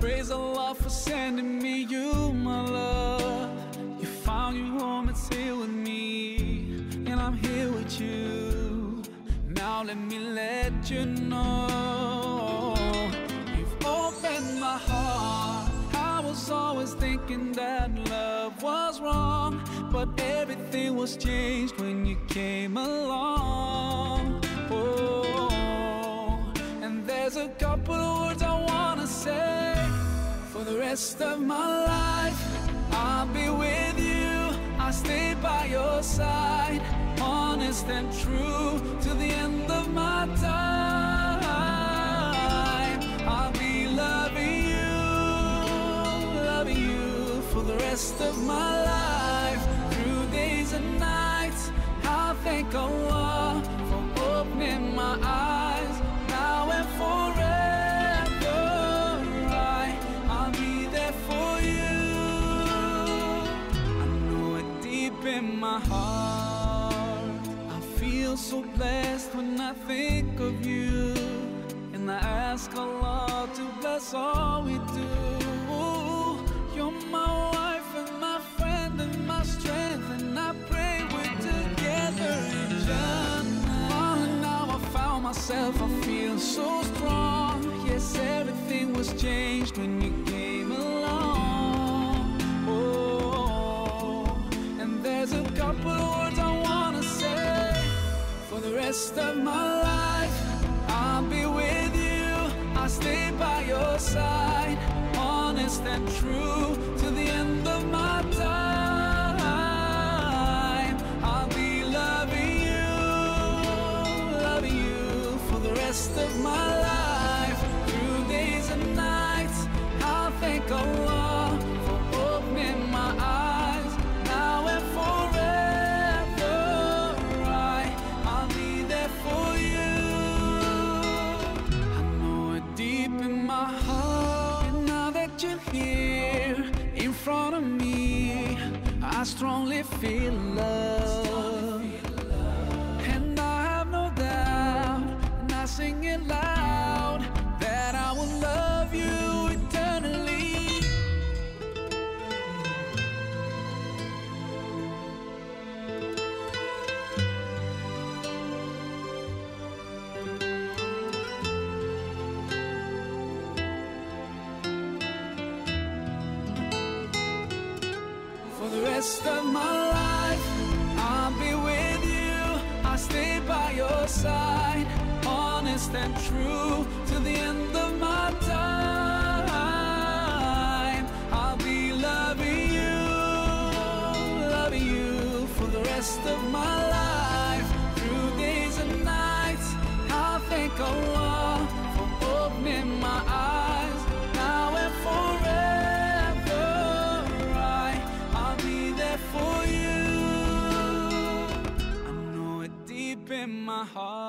Praise Allah for sending me you, my love. You found your home, it's here with me, and I'm here with you. Now let me let you know you've opened my heart. I was always thinking that love was wrong, but everything was changed when you came along. Oh, and there's a couple rest of my life. I'll be with you, I'll stay by your side, honest and true to the end of my time. I'll be loving you, loving you for the rest of my life, feel so blessed when I think of you. And I ask Allah to bless all we do. You're my wife and my friend and my strength. And I pray we're together in Jannah. Oh, now I found myself, I feel so strong. Yes, everything was changed when you rest of my life. I'll be with you, I'll stay by your side, honest and true me, I strongly feel love. The rest of my life, I'll be with you. I'll stay by your side, honest and true to the end of my time. I'll be loving you, loving you for the rest of. my heart.